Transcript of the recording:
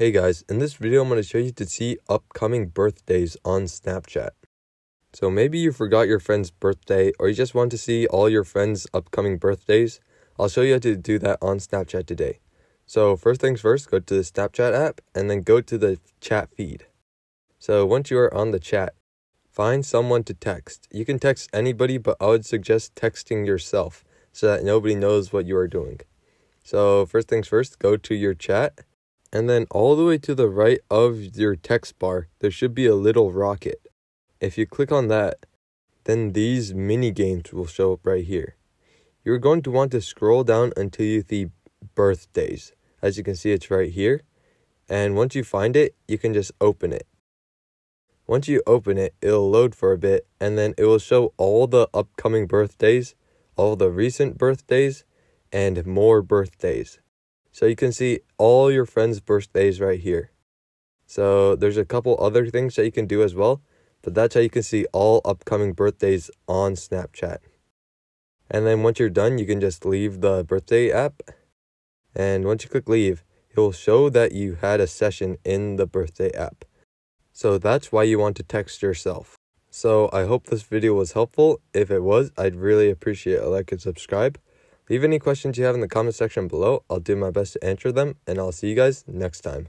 Hey guys, in this video I'm going to show you to see upcoming birthdays on Snapchat. So maybe you forgot your friend's birthday or you just want to see all your friends' upcoming birthdays. I'll show you how to do that on Snapchat today. So first things first, go to the Snapchat app and then go to the chat feed. So once you are on the chat, find someone to text. You can text anybody, but I would suggest texting yourself so that nobody knows what you are doing. So first things first, go to your chat and then all the way to the right of your text bar, there should be a little rocket. If you click on that, then these mini games will show up right here. You're going to want to scroll down until you see birthdays. As you can see, it's right here. And once you find it, you can just open it. Once you open it, it'll load for a bit and then it will show all the upcoming birthdays, all the recent birthdays, and more birthdays. So you can see all your friends' birthdays right here. So there's a couple other things that you can do as well, but that's how you can see all upcoming birthdays on Snapchat. And then once you're done, you can just leave the birthday app. And once you click leave, it will show that you had a session in the birthday app. So that's why you want to text yourself. So I hope this video was helpful. If it was, I'd really appreciate a like and subscribe. Leave any questions you have in the comment section below. I'll do my best to answer them, and I'll see you guys next time.